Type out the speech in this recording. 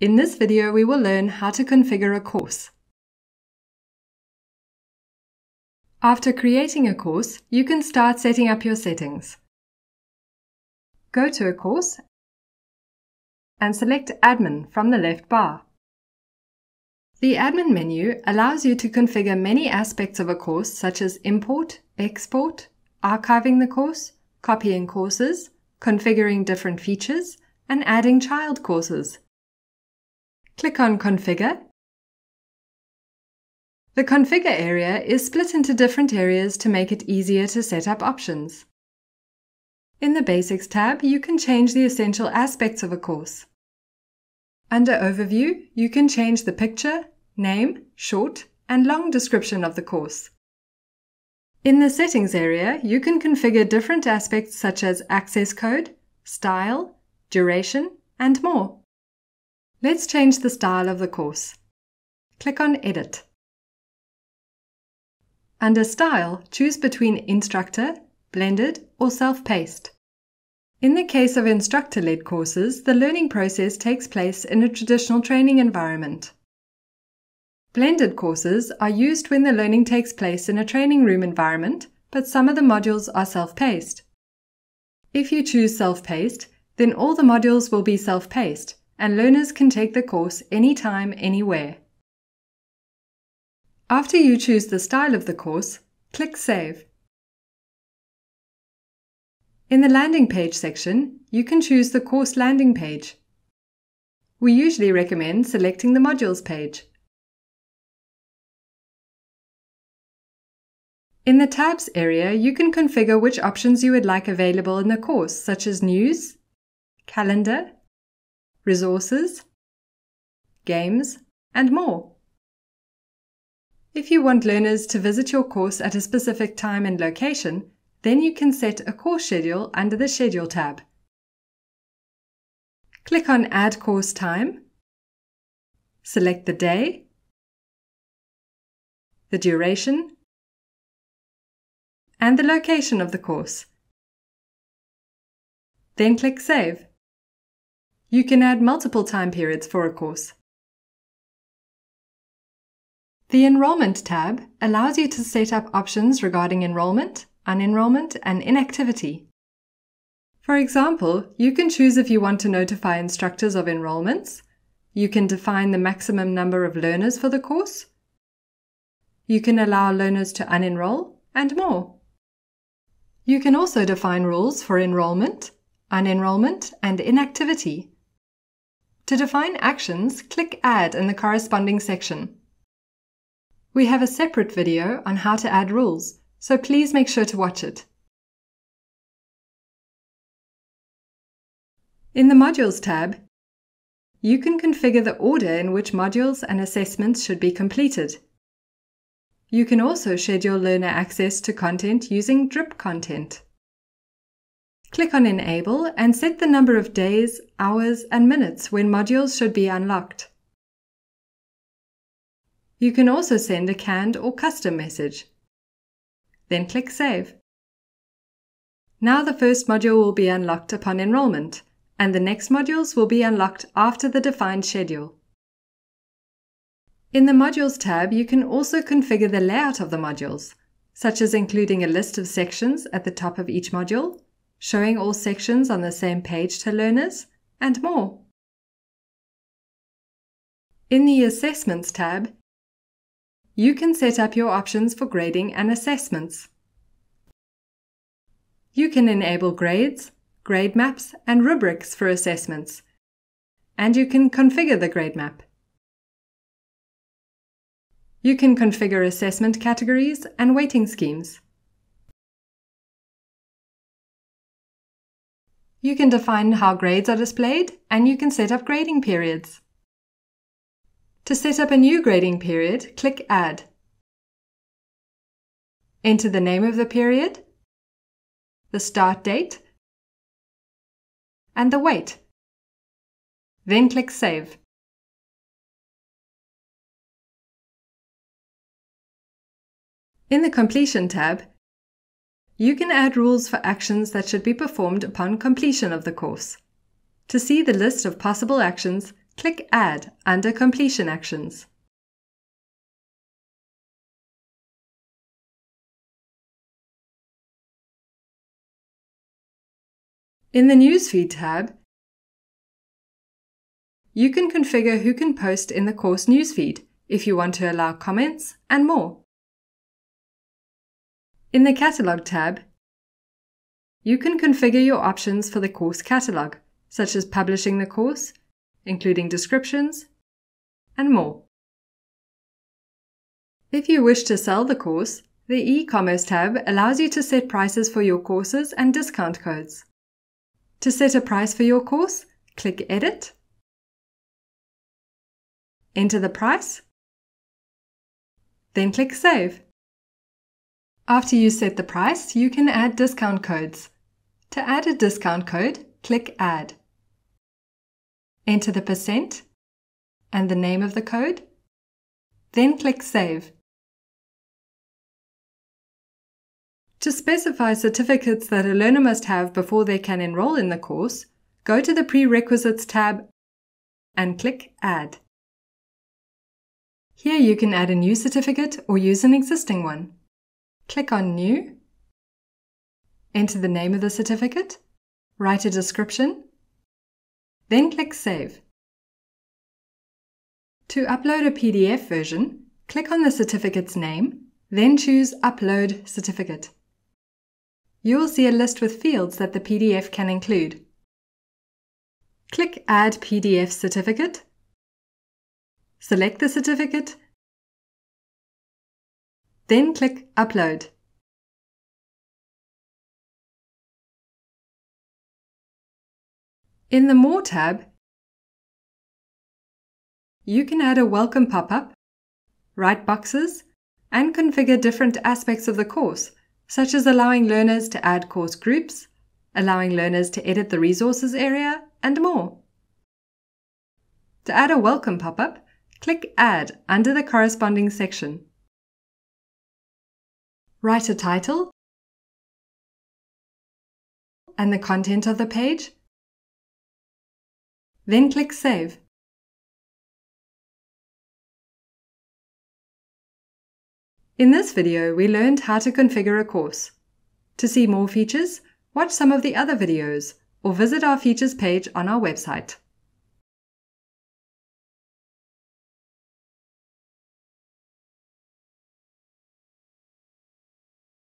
In this video, we will learn how to configure a course. After creating a course, you can start setting up your settings. Go to a course and select Admin from the left bar. The Admin menu allows you to configure many aspects of a course such as import, export, archiving the course, copying courses, configuring different features, and adding child courses. Click on Configure. The Configure area is split into different areas to make it easier to set up options. In the Basics tab, you can change the essential aspects of a course. Under Overview, you can change the picture, name, short, and long description of the course. In the Settings area, you can configure different aspects such as access code, style, duration, and more. Let's change the style of the course. Click on Edit. Under Style, choose between Instructor, Blended, or Self-Paced. In the case of instructor-led courses, the learning process takes place in a traditional training environment. Blended courses are used when the learning takes place in a training room environment, but some of the modules are self-paced. If you choose self-paced, then all the modules will be self-paced, and learners can take the course anytime, anywhere. After you choose the style of the course, click Save. In the landing page section, you can choose the course landing page. We usually recommend selecting the modules page. In the Tabs area, you can configure which options you would like available in the course, such as News, Calendar, Resources, Games, and more. If you want learners to visit your course at a specific time and location, then you can set a course schedule under the Schedule tab. Click on Add Course Time, select the day, the duration, and the location of the course. Then click Save. You can add multiple time periods for a course. The Enrollment tab allows you to set up options regarding enrollment, unenrollment, and inactivity. For example, you can choose if you want to notify instructors of enrollments, you can define the maximum number of learners for the course, you can allow learners to unenroll, and more. You can also define rules for enrollment, unenrollment, and inactivity. To define actions, click Add in the corresponding section. We have a separate video on how to add rules, so please make sure to watch it. In the Modules tab, you can configure the order in which modules and assessments should be completed. You can also schedule learner access to content using drip content. Click on Enable and set the number of days, hours, and minutes when modules should be unlocked. You can also send a canned or custom message. Then click Save. Now the first module will be unlocked upon enrollment, and the next modules will be unlocked after the defined schedule. In the Modules tab, you can also configure the layout of the modules, such as including a list of sections at the top of each module, showing all sections on the same page to learners, and more. In the Assessments tab, you can set up your options for grading and assessments. You can enable grades, grade maps, and rubrics for assessments, and you can configure the grade map. You can configure assessment categories and weighting schemes. You can define how grades are displayed and you can set up grading periods. To set up a new grading period, click Add. Enter the name of the period, the start date, and the weight. Then click Save. In the Completion tab, you can add rules for actions that should be performed upon completion of the course. To see the list of possible actions, click Add under Completion Actions. In the Newsfeed tab, you can configure who can post in the course newsfeed if you want to allow comments and more. In the Catalog tab, you can configure your options for the course catalog, such as publishing the course, including descriptions, and more. If you wish to sell the course, the e-commerce tab allows you to set prices for your courses and discount codes. To set a price for your course, click Edit, enter the price, then click Save. After you set the price, you can add discount codes. To add a discount code, click Add. Enter the percent and the name of the code, then click Save. To specify certificates that a learner must have before they can enroll in the course, go to the Prerequisites tab and click Add. Here you can add a new certificate or use an existing one. Click on New, enter the name of the certificate, write a description, then click Save. To upload a PDF version, click on the certificate's name, then choose Upload Certificate you will see a list with fields that the PDF can include. Click Add PDF Certificate. Select the certificate. Then click Upload. In the More tab, you can add a welcome pop-up, right boxes, and configure different aspects of the course such as allowing learners to add course groups, allowing learners to edit the resources area, and more. To add a welcome pop-up, click Add under the corresponding section. Write a title and the content of the page. Then click Save. In this video, we learned how to configure a course. To see more features, watch some of the other videos or visit our features page on our website.